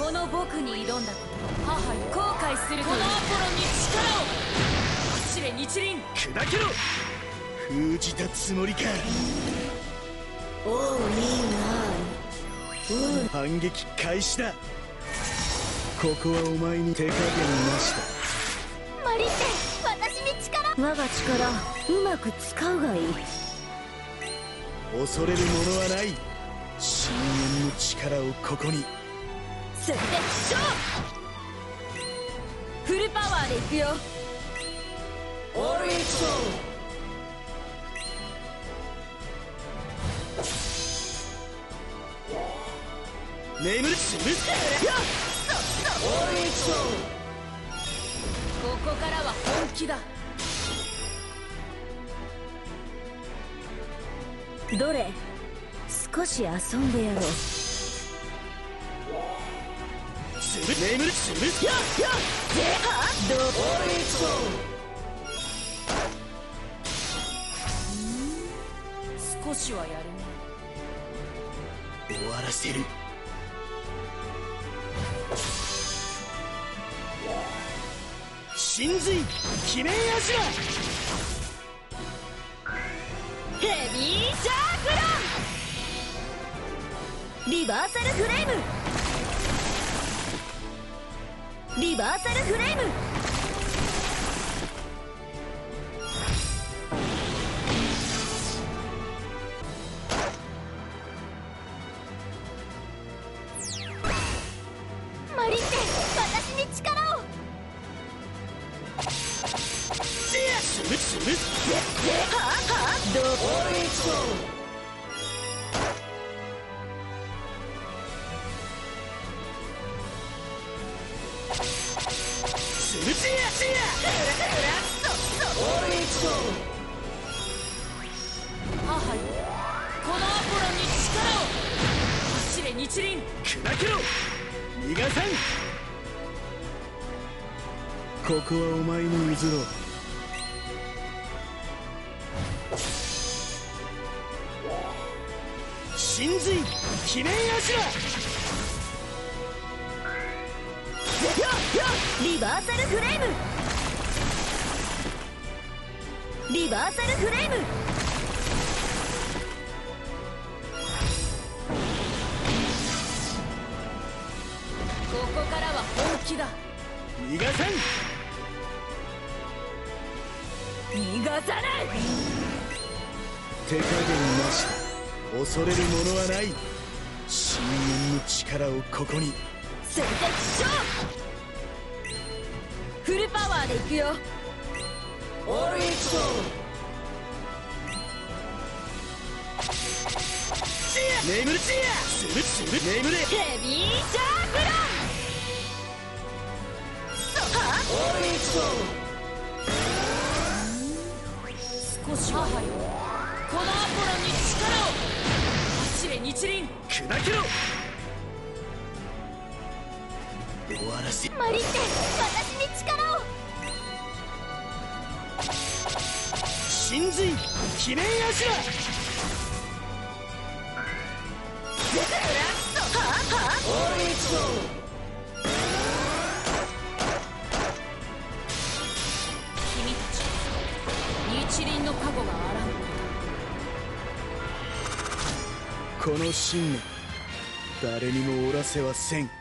この僕に挑んだこと母よ後悔するこのアポロンに力を走れ日輪砕けろ封じたつもりか。おういいな。反撃開始だ。ここはお前に手加減なしだ。マリって私に力我が力うまく使うがいい。恐れるものはない。深淵の力をここにそれで勝負フルパワーでいくよ。オリソ眠るすむオリソここからは本気だ。どれ？少し遊んでやろう。リソ少しはやるね終わらせる。神髄鬼面アジヘビージャーグリバーサルフレーム。リバーサルフレーム。マリって私に力を。ラすむすむはあはあ。どう？すむちやちやオリソ母よこのアポロンに力を。走れ日輪砕けろ逃がさん。ここはお前に譲ろう。神髄鬼面アリバーサルフレーム。リバーサルフレーム。ここからは本気だ。逃がさん。逃がさない。手加減なしだ。恐れるものはない。深淵の力をここに。それで勝負フルパワーでいくよ。オリソ眠る。ちやすむすむ眠れヘビージャーグロンオリソ少しは母よこのアポロンに力を走れ日輪砕けろ終わらせマリって私に力を神髄鬼面アジオリソ君たち。日輪の加護があらこの信念誰にもおらせはせん